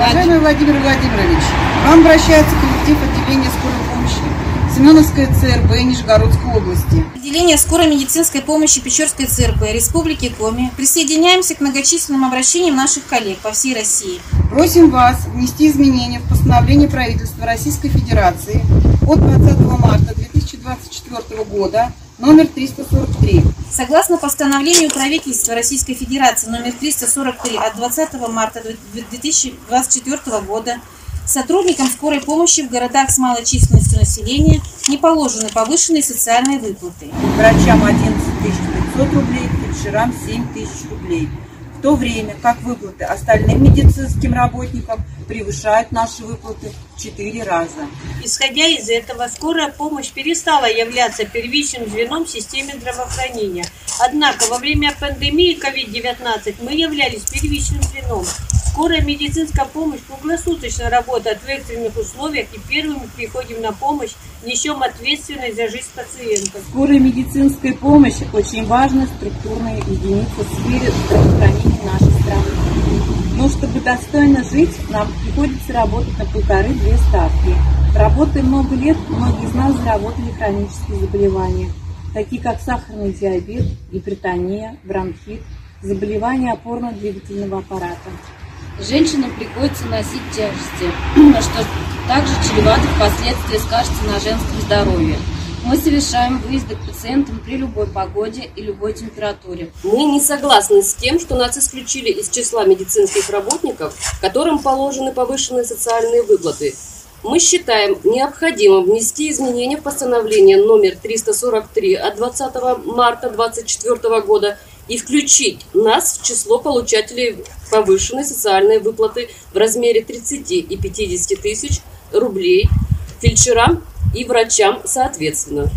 Уважаемый Владимир Владимирович, к вам обращается коллектив отделения скорой помощи Семеновской ЦРБ Нижегородской области. Отделение скорой медицинской помощи Печорской ЦРБ Республики Коми присоединяемся к многочисленным обращениям наших коллег по всей России. Просим вас внести изменения в постановление правительства Российской Федерации от 20 марта 2024 года номер 343. Согласно постановлению правительства Российской Федерации номер 343 от 20 марта 2024 года сотрудникам скорой помощи в городах с малой численностью населения не положены повышенные социальные выплаты. Врачам 11 500 рублей, фельдшерам 7 тысяч рублей. То время как выплаты остальным медицинским работникам превышают наши выплаты в 4 раза. Исходя из этого, скорая помощь перестала являться первичным звеном в системе здравоохранения. Однако во время пандемии COVID-19 мы являлись первичным звеном. Скорая медицинская помощь круглосуточно работает в экстренных условиях и первыми приходим на помощь, несем ответственность за жизнь пациента. Скорая медицинская помощь очень важная структурная единица в сфере здравоохранения нашей страны. Но чтобы достойно жить, нам приходится работать на полторы-две ставки. Работая много лет, многие из нас заработали хронические заболевания, такие как сахарный диабет, гипертония, бронхит, заболевания опорно-двигательного аппарата. Женщинам приходится носить тяжести, что также чревато впоследствии скажется на женском здоровье. Мы совершаем выезды к пациентам при любой погоде и любой температуре. Мы не согласны с тем, что нас исключили из числа медицинских работников, которым положены повышенные социальные выплаты. Мы считаем необходимым внести изменения в постановление номер 343 от 20 марта 2024 года и включить нас в число получателей повышенной социальной выплаты в размере 30 и 50 тысяч рублей фельдшерам и врачам соответственно.